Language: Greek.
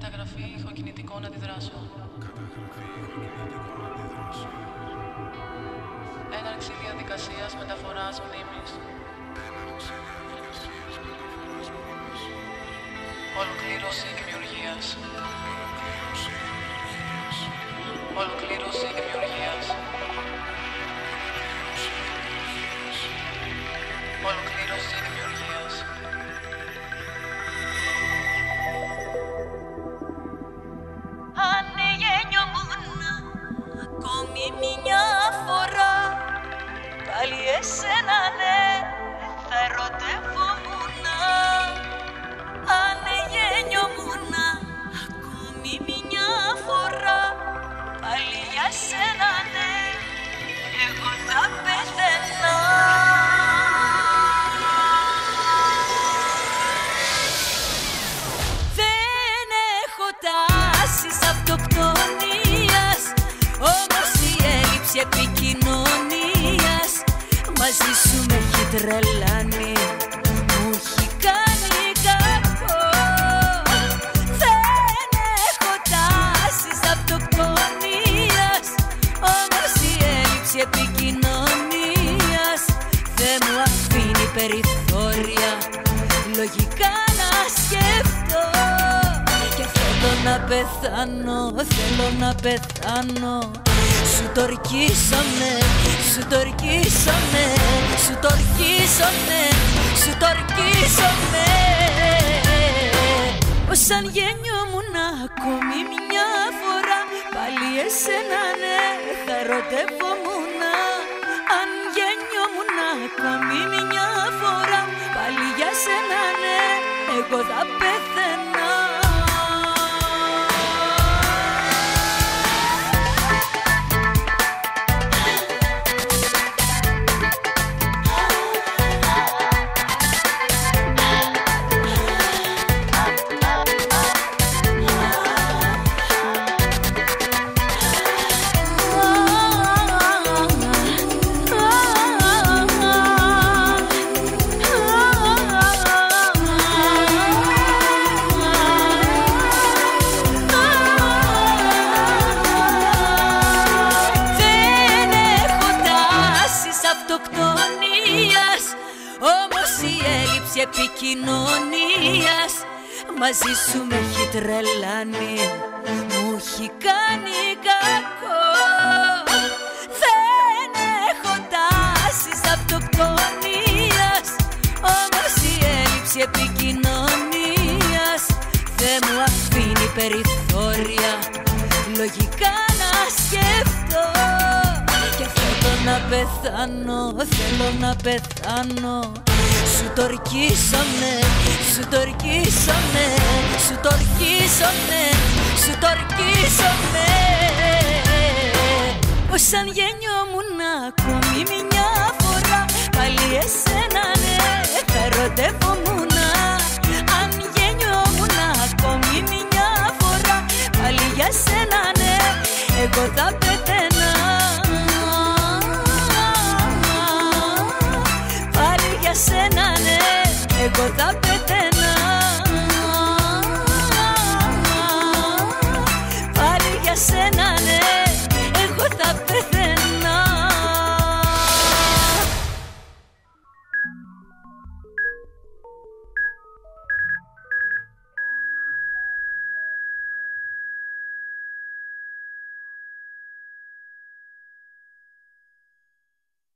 Καταγραφή ηχοκινητικών αντιδράσεων. Έναρξη διαδικασίας μεταφοράς μνήμης. Ολοκλήρωση δημιουργίας. Ολοκλήρωση δημιουργίας. Ολοκλήρωση επικοινωνίας. Μαζί σου με έχει τρελάνει. Μου έχει κάνει κακό. Δεν έχω τάσεις αυτοκτονίας. Όμως η έλλειψη επικοινωνίας Δεν μου αφήνει περιθώρια. Λογικά να σκεφτώ. Και θέλω να πεθάνω, θέλω να πεθάνω Σου το ορκίσαμε, σου το ορκίσαμε Σου το ορκίσαμε, σου το ορκίσαμε. Πως αν γεννιόμουν ακόμη μια φορά Πάλι εσένα ναι θα ερωτευόμουν Αν γεννιόμουν ακόμη μια φορά Πάλι για σένα ναι εγώ θα επικοινωνίας. Μαζί σου με έχει τρελάνει Μου έχει κάνει κακό. Δεν έχω τάσεις αυτοκτονίας Όμως η έλλειψη επικοινωνίας Δεν μου αφήνει περιθώρια. Λογικά να σκεφτώ Και θέλω να πεθάνω, θέλω να πεθάνω Σου το ορκίσαμε, σου το ορκίσαμε Σου το ορκίσαμε, σου το ορκίσαμε. Πως αν γεννιόμουν ακόμη μια φορά Πάλι εσένα ναι θα ερωτευόμουν Αν γεννιόμουν ακόμη μια φορά Πάλι για σένα ναι εγώ θα what's up